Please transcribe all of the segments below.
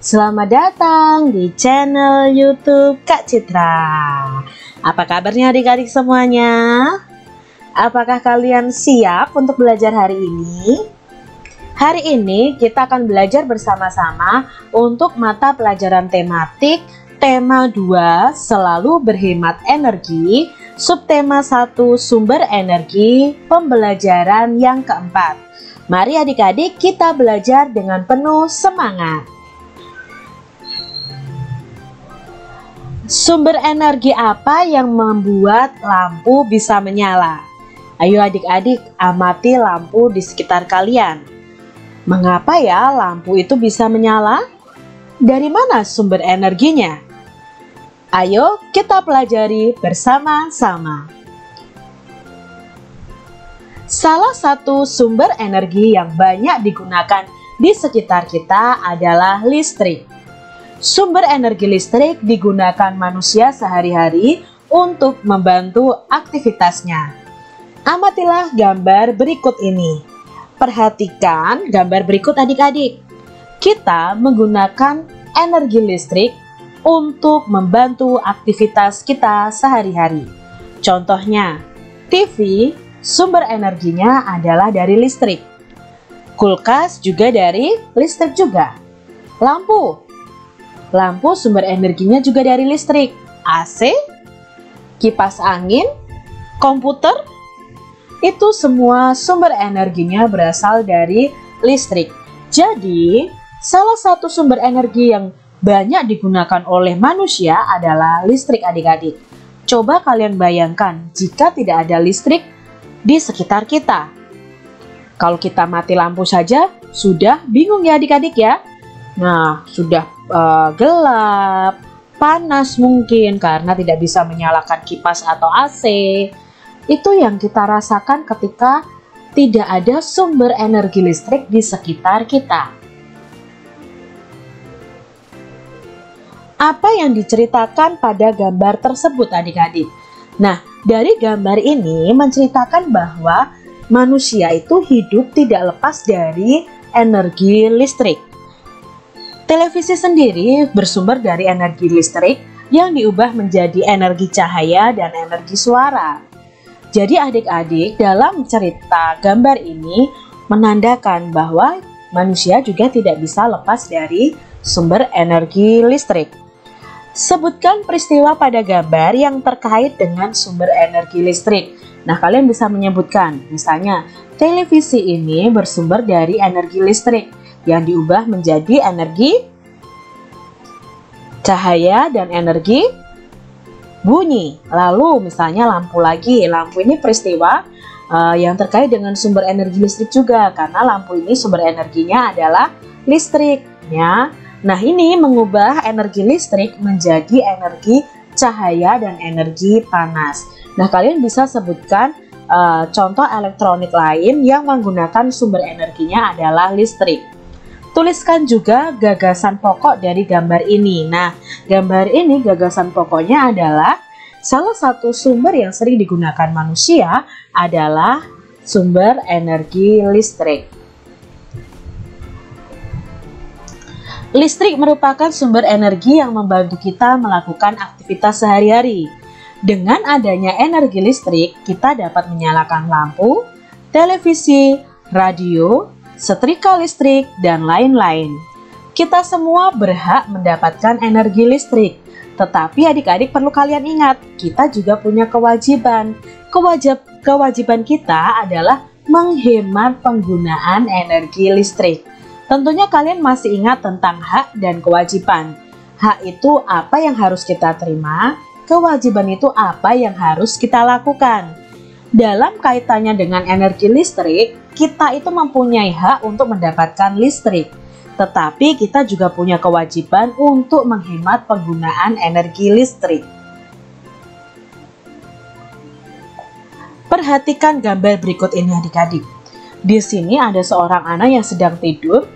Selamat datang di channel youtube Kak Citra Apa kabarnya adik-adik semuanya? Apakah kalian siap untuk belajar hari ini? Hari ini kita akan belajar bersama-sama untuk mata pelajaran tematik Tema 2 selalu berhemat energi Subtema 1 sumber energi Pembelajaran yang keempat Mari adik-adik kita belajar dengan penuh semangat. Sumber energi apa yang membuat lampu bisa menyala? Ayo adik-adik amati lampu di sekitar kalian. Mengapa ya lampu itu bisa menyala? Dari mana sumber energinya? Ayo kita pelajari bersama-sama. Salah satu sumber energi yang banyak digunakan di sekitar kita adalah listrik. Sumber energi listrik digunakan manusia sehari-hari untuk membantu aktivitasnya. Amatilah gambar berikut ini. Perhatikan gambar berikut adik-adik. Kita menggunakan energi listrik untuk membantu aktivitas kita sehari-hari. Contohnya, TV sumber energinya adalah dari listrik. Kulkas juga dari listrik juga. Lampu. Lampu sumber energinya juga dari listrik. AC, kipas angin, komputer, itu semua sumber energinya berasal dari listrik. Jadi, salah satu sumber energi yang banyak digunakan oleh manusia adalah listrik adik-adik. Coba kalian bayangkan jika tidak ada listrik, di sekitar kita. Kalau kita mati lampu saja, sudah bingung ya adik-adik ya. Nah, sudah uh, gelap, panas mungkin karena tidak bisa menyalakan kipas atau AC. Itu yang kita rasakan ketika tidak ada sumber energi listrik di sekitar kita. Apa yang diceritakan pada gambar tersebut adik-adik? Nah, dari gambar ini menceritakan bahwa manusia itu hidup tidak lepas dari energi listrik. Televisi sendiri bersumber dari energi listrik yang diubah menjadi energi cahaya dan energi suara. Jadi adik-adik dalam cerita gambar ini menandakan bahwa manusia juga tidak bisa lepas dari sumber energi listrik. Sebutkan peristiwa pada gambar yang terkait dengan sumber energi listrik. Nah, kalian bisa menyebutkan, misalnya, televisi ini bersumber dari energi listrik yang diubah menjadi energi cahaya dan energi bunyi. Lalu, misalnya lampu lagi. Lampu ini peristiwa uh, yang terkait dengan sumber energi listrik juga karena lampu ini sumber energinya adalah listrik, ya. Nah, ini mengubah energi listrik menjadi energi cahaya dan energi panas. Nah, kalian bisa sebutkan uh, contoh elektronik lain yang menggunakan sumber energinya adalah listrik. Tuliskan juga gagasan pokok dari gambar ini. Nah, gambar ini gagasan pokoknya adalah salah satu sumber yang sering digunakan manusia adalah sumber energi listrik. Listrik merupakan sumber energi yang membantu kita melakukan aktivitas sehari-hari. Dengan adanya energi listrik, kita dapat menyalakan lampu, televisi, radio, setrika listrik, dan lain-lain. Kita semua berhak mendapatkan energi listrik, tetapi adik-adik perlu kalian ingat, kita juga punya kewajiban. Kewajib, kewajiban kita adalah menghemat penggunaan energi listrik. Tentunya kalian masih ingat tentang hak dan kewajiban. Hak itu apa yang harus kita terima, kewajiban itu apa yang harus kita lakukan. Dalam kaitannya dengan energi listrik, kita itu mempunyai hak untuk mendapatkan listrik. tetapi kita juga punya kewajiban untuk menghemat penggunaan energi listrik. Perhatikan gambar berikut ini adik-adik. Di sini ada seorang anak yang sedang tidur,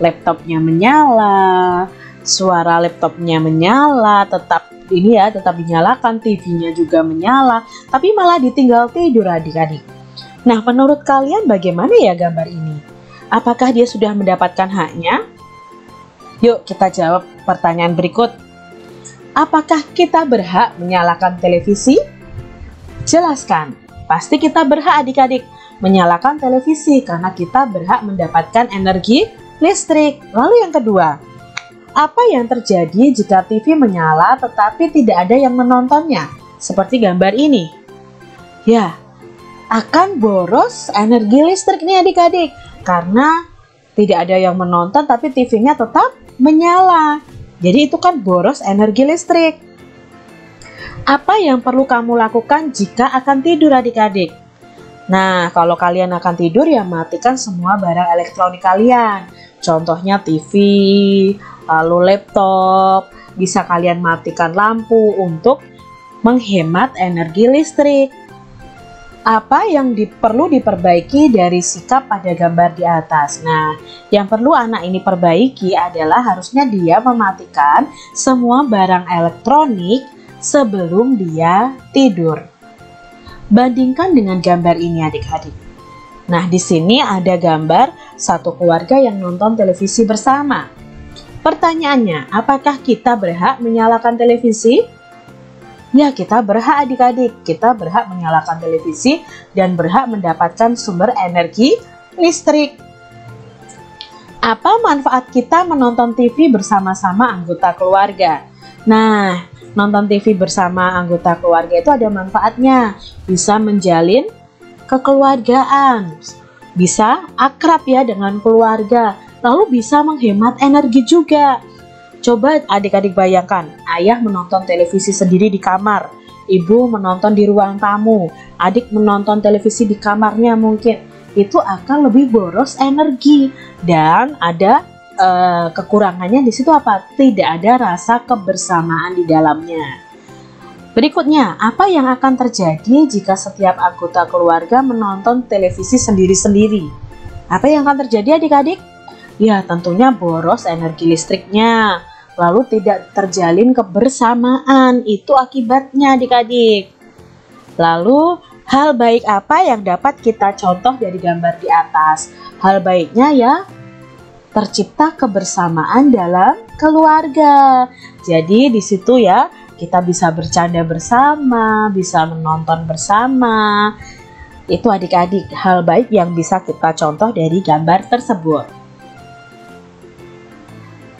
laptopnya menyala, suara laptopnya menyala, tetap ini ya, tetap dinyalakan, TV-nya juga menyala, tapi malah ditinggal tidur adik-adik. Nah, menurut kalian bagaimana ya gambar ini? Apakah dia sudah mendapatkan haknya? Yuk kita jawab pertanyaan berikut. Apakah kita berhak menyalakan televisi? Jelaskan. Pasti kita berhak adik-adik menyalakan televisi karena kita berhak mendapatkan energi listrik. Lalu yang kedua, apa yang terjadi jika TV menyala tetapi tidak ada yang menontonnya? Seperti gambar ini. Ya, akan boros energi listrik nih adik-adik karena tidak ada yang menonton tapi TV-nya tetap menyala. Jadi itu kan boros energi listrik. Apa yang perlu kamu lakukan jika akan tidur adik-adik? Nah, kalau kalian akan tidur ya matikan semua barang elektronik kalian. Contohnya TV, lalu laptop, bisa kalian matikan lampu untuk menghemat energi listrik. Apa yang di, perlu diperbaiki dari sikap pada gambar di atas? Nah, yang perlu anak ini perbaiki adalah harusnya dia mematikan semua barang elektronik sebelum dia tidur. Bandingkan dengan gambar ini adik-adik. Nah, di sini ada gambar satu keluarga yang nonton televisi bersama. Pertanyaannya, apakah kita berhak menyalakan televisi? Ya, kita berhak adik-adik. Kita berhak menyalakan televisi dan berhak mendapatkan sumber energi listrik. Apa manfaat kita menonton TV bersama-sama anggota keluarga? Nah, nonton TV bersama anggota keluarga itu ada manfaatnya. Bisa menjalin kekeluargaan, bisa akrab ya dengan keluarga, lalu bisa menghemat energi juga. Coba adik-adik bayangkan, ayah menonton televisi sendiri di kamar, ibu menonton di ruang tamu, adik menonton televisi di kamarnya mungkin. Itu akan lebih boros energi dan ada uh, kekurangannya di situ apa? Tidak ada rasa kebersamaan di dalamnya. Berikutnya, apa yang akan terjadi jika setiap anggota keluarga menonton televisi sendiri-sendiri? Apa yang akan terjadi adik-adik? Ya, tentunya boros energi listriknya. Lalu tidak terjalin kebersamaan. Itu akibatnya adik-adik. Lalu, hal baik apa yang dapat kita contoh dari gambar di atas? Hal baiknya ya, tercipta kebersamaan dalam keluarga. Jadi di situ ya kita bisa bercanda bersama, bisa menonton bersama. Itu adik-adik hal baik yang bisa kita contoh dari gambar tersebut.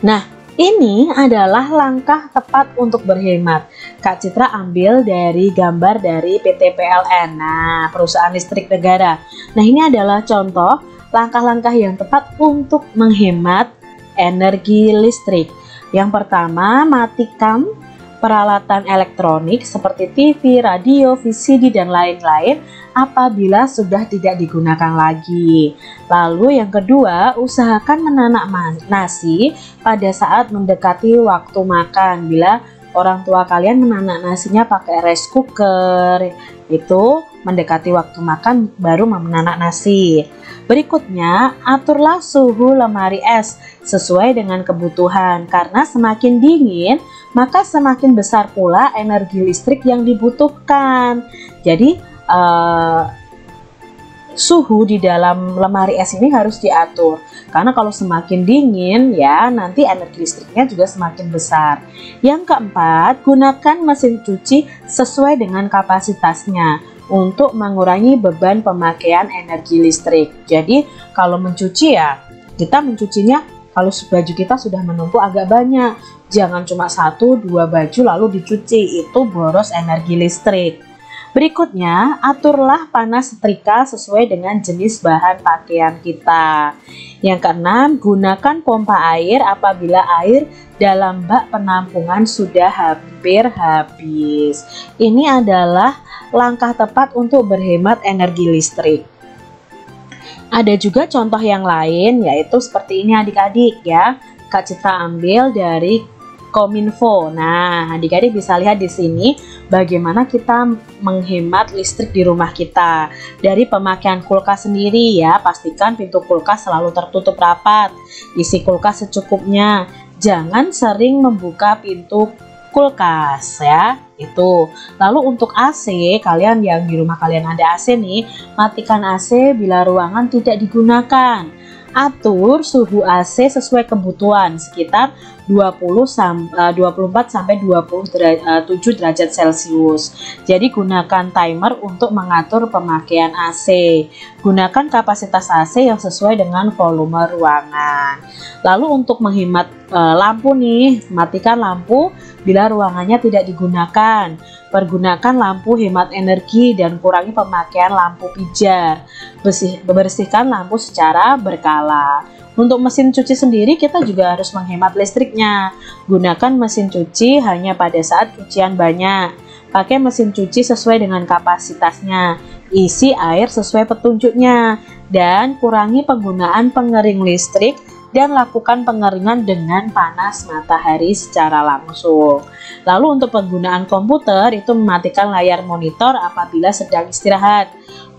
Nah, ini adalah langkah tepat untuk berhemat. Kak Citra ambil dari gambar dari PT PLN, nah perusahaan listrik negara. Nah ini adalah contoh langkah-langkah yang tepat untuk menghemat energi listrik. Yang pertama, matikan peralatan elektronik seperti TV, radio, VCD, dan lain-lain apabila sudah tidak digunakan lagi. Lalu yang kedua, usahakan menanak nasi pada saat mendekati waktu makan. Bila orang tua kalian menanak nasinya pakai rice cooker, itu mendekati waktu makan baru menanak nasi. Berikutnya, aturlah suhu lemari es sesuai dengan kebutuhan. Karena semakin dingin, maka semakin besar pula energi listrik yang dibutuhkan. Jadi, uh, suhu di dalam lemari es ini harus diatur. Karena kalau semakin dingin ya nanti energi listriknya juga semakin besar. Yang keempat gunakan mesin cuci sesuai dengan kapasitasnya untuk mengurangi beban pemakaian energi listrik. Jadi kalau mencuci ya kita mencucinya kalau baju kita sudah menumpuk agak banyak. Jangan cuma satu dua baju lalu dicuci itu boros energi listrik. Berikutnya, aturlah panas setrika sesuai dengan jenis bahan pakaian kita. Yang keenam, gunakan pompa air apabila air dalam bak penampungan sudah hampir habis. Ini adalah langkah tepat untuk berhemat energi listrik. Ada juga contoh yang lain yaitu seperti ini adik-adik ya. Kak Citra ambil dari Kominfo. Nah, adik-adik bisa lihat di sini bagaimana kita menghemat listrik di rumah kita. Dari pemakaian kulkas sendiri ya, pastikan pintu kulkas selalu tertutup rapat. Isi kulkas secukupnya. Jangan sering membuka pintu kulkas ya. Itu. Lalu untuk AC kalian yang di rumah kalian ada AC nih matikan AC bila ruangan tidak digunakan. Atur suhu AC sesuai kebutuhan sekitar 20 sam, 24 eh, sampai 27 derajat Celcius. Jadi gunakan timer untuk mengatur pemakaian AC. Gunakan kapasitas AC yang sesuai dengan volume ruangan. Lalu untuk menghemat e, lampu nih, matikan lampu bila ruangannya tidak digunakan. Pergunakan lampu hemat energi dan kurangi pemakaian lampu pijar. Bersih, bersihkan lampu secara berkala. Untuk mesin cuci sendiri kita juga harus menghemat listriknya. Gunakan mesin cuci hanya pada saat cucian banyak. Pakai mesin cuci sesuai dengan kapasitasnya. Isi air sesuai petunjuknya dan kurangi penggunaan pengering listrik dan lakukan pengeringan dengan panas matahari secara langsung. Lalu untuk penggunaan komputer itu mematikan layar monitor apabila sedang istirahat.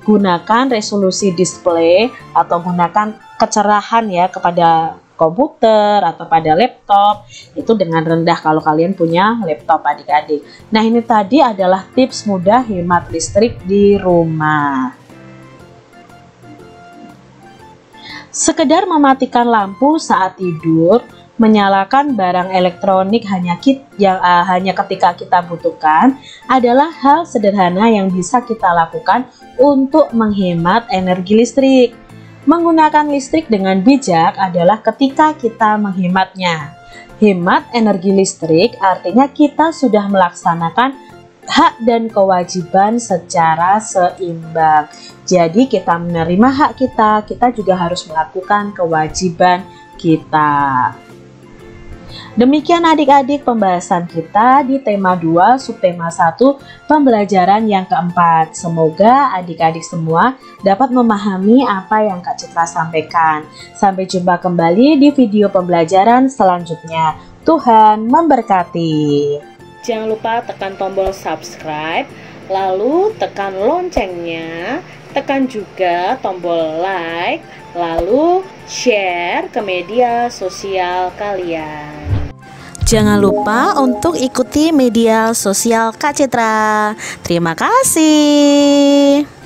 Gunakan resolusi display atau gunakan kecerahan ya kepada komputer atau pada laptop itu dengan rendah kalau kalian punya laptop adik-adik. Nah ini tadi adalah tips mudah hemat listrik di rumah. Sekedar mematikan lampu saat tidur, menyalakan barang elektronik hanya kit yang uh, hanya ketika kita butuhkan adalah hal sederhana yang bisa kita lakukan untuk menghemat energi listrik. Menggunakan listrik dengan bijak adalah ketika kita menghematnya. Hemat energi listrik artinya kita sudah melaksanakan hak dan kewajiban secara seimbang. Jadi kita menerima hak kita, kita juga harus melakukan kewajiban kita. Demikian adik-adik pembahasan kita di tema 2 subtema 1 pembelajaran yang keempat. Semoga adik-adik semua dapat memahami apa yang Kak Citra sampaikan. Sampai jumpa kembali di video pembelajaran selanjutnya. Tuhan memberkati. Jangan lupa tekan tombol subscribe, lalu tekan loncengnya, tekan juga tombol like, lalu share ke media sosial kalian. Jangan lupa untuk ikuti media sosial Kak Citra. Terima kasih.